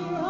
your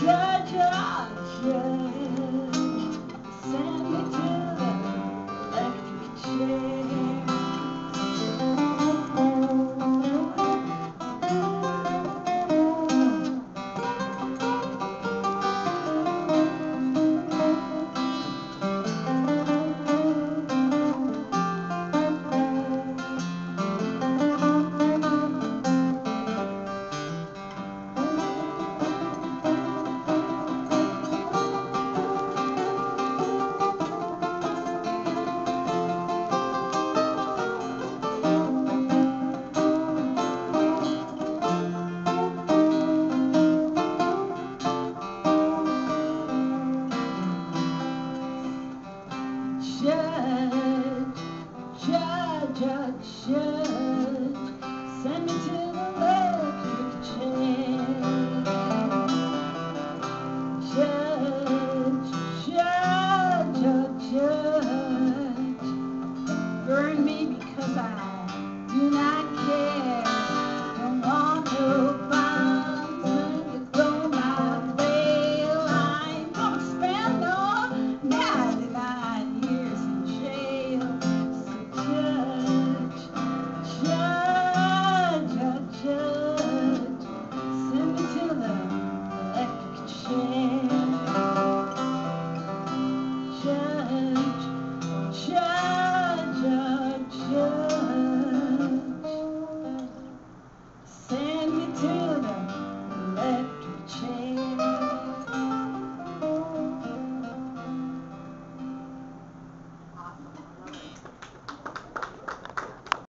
Treasure Island.